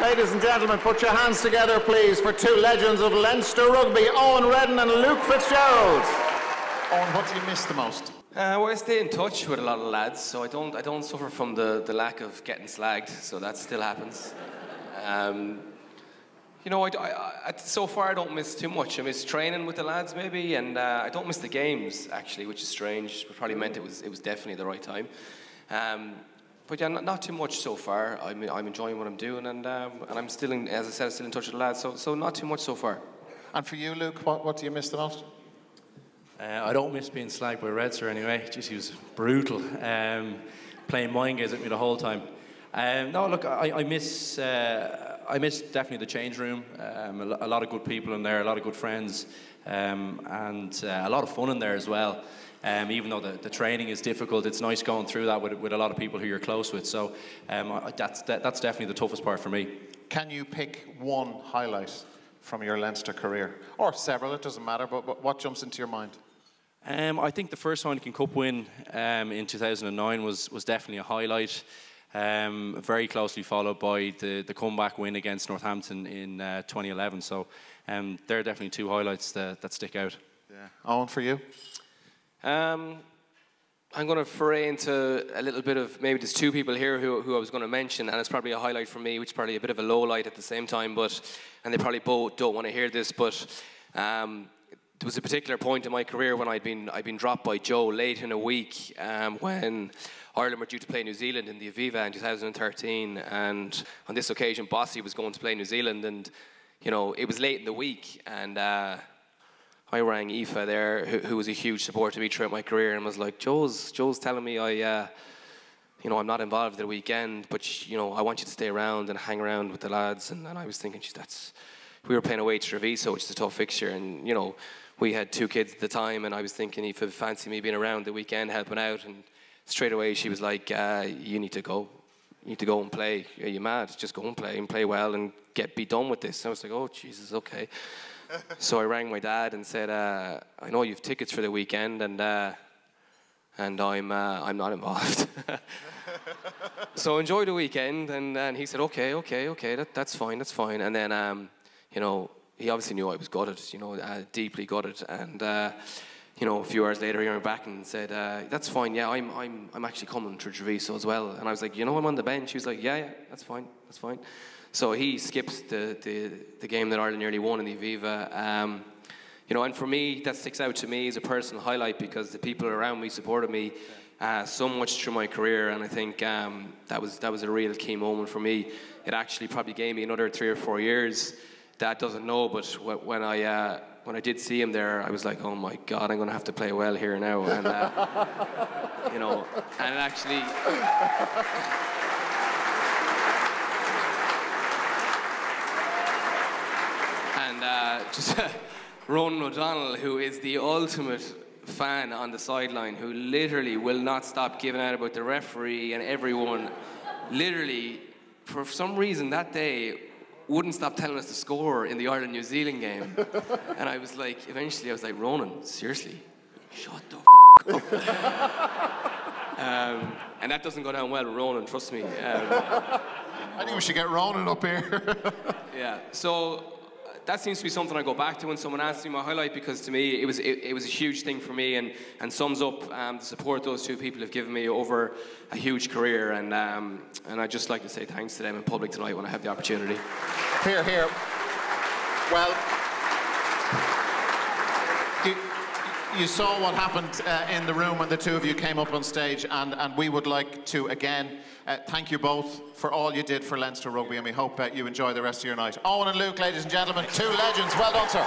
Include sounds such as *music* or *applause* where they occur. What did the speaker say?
Ladies and gentlemen, put your hands together, please, for two legends of Leinster rugby, Eoin Reddan and Luke Fitzgerald. Owen, what do you miss the most? Uh, well, I stay in touch with a lot of lads, so I don't, I don't suffer from the, the lack of getting slagged, so that still happens. Um, you know, I, I, I, so far I don't miss too much. I miss training with the lads, maybe, and uh, I don't miss the games, actually, which is strange. It probably meant it was, it was definitely the right time. Um, but yeah, not, not, too much so far. I'm, I'm enjoying what I'm doing, and, um, and I'm still, in, as I said, still in touch with the lads. So, so not too much so far. And for you, Luke, what, what do you miss the most? Uh, I don't miss being slagged by Redster anyway. Just he was brutal, um, playing mind games at me the whole time. Um, no, look, I, I miss. Uh, I miss definitely the change room. Um, a, lot of good people in there, a lot of good friends, um, and uh, a lot of fun in there as well. Um, even though the, the training is difficult, it's nice going through that with, with a lot of people who you're close with. So um, that's, that, that's definitely the toughest part for me. Can you pick one highlight from your Leinster career? Or several, it doesn't matter, but, but what jumps into your mind? Um, I think the first Heineken Cup win um, in 2009 was, was definitely a highlight. Um, very closely followed by the, the comeback win against Northampton in uh, 2011. So um, there are definitely two highlights that, that stick out. Yeah. Eoin, for you? Um, I'm going to foray into a little bit of maybe there's two people here who, who I was going to mention, and it's probably a highlight for me, which is probably a bit of a low light at the same time. But and they probably both don't want to hear this, but um, there was a particular point in my career when I'd been I'd been dropped by Joe late in a week um, when Ireland were due to play New Zealand in the Aviva in 2013, and on this occasion, Bossy was going to play New Zealand, and you know it was late in the week, and. Uh, I rang Aoife there, who, who, was a huge supporter to me throughout my career, and was like, "Joe's, Joe's telling me I, uh, you know, I'm not involved at the weekend, but you know, I want you to stay around and hang around with the lads." And, and I was thinking, "Geez, that's." We were playing away to Treviso, which is a tough fixture, and you know, we had two kids at the time, and I was thinking if it fancy me being around the weekend helping out, and straight away she was like, uh, "You need to go, you need to go and play. Are you mad? Just go and play and play well and get be done with this." And I was like, "Oh Jesus, okay." *laughs* so I rang my dad and said, uh, "I know you've tickets for the weekend, and uh, and I'm uh, I'm not involved." *laughs* so enjoy the weekend, and, and he said, "Okay, okay, okay, that, that's fine, that's fine." And then um, you know he obviously knew I was gutted, you know, uh, deeply gutted, and uh, you know, a few hours later, he went back and said, uh, "That's fine. Yeah, I'm, I'm, I'm actually coming to Treviso as well." And I was like, "You know, I'm on the bench." He was like, "Yeah, yeah, that's fine. That's fine." So he skipped the, the, the game that Ireland nearly won in the Aviva. Um, you know, and for me, that sticks out to me as a personal highlight because the people around me supported me uh, so much through my career, and I think um, that was that was a real key moment for me. It actually probably gave me another three or four years. Dad doesn't know, but when I uh, when I did see him there, I was like, oh my God, I'm going to have to play well here now. And, uh, *laughs* you know, and it actually. and uh, *laughs* just Ronan O'Donnell, who is the ultimate fan on the sideline, who literally will not stop giving out about the referee and everyone. Literally, for some reason that day, wouldn't stop telling us the score in the Ireland New Zealand game. *laughs* and I was like, eventually, I was like, Ronan, seriously, shut the f up. *laughs* um, and that doesn't go down well with Ronan, trust me. Um, I think we should get Ronan up here. *laughs* yeah, so that seems to be something I go back to when someone asks me my highlight because to me it was it, it was a huge thing for me and, and sums up um, the support those two people have given me over a huge career and um, and I'd just like to say thanks to them in public tonight when I have the opportunity. Here, here. Well, you, you saw what happened uh, in the room when the two of you came up on stage, and, and we would like to again uh, thank you both for all you did for Leinster Rugby, and we hope uh, you enjoy the rest of your night. Eoin and Luke, ladies and gentlemen, two legends. Well done, sir.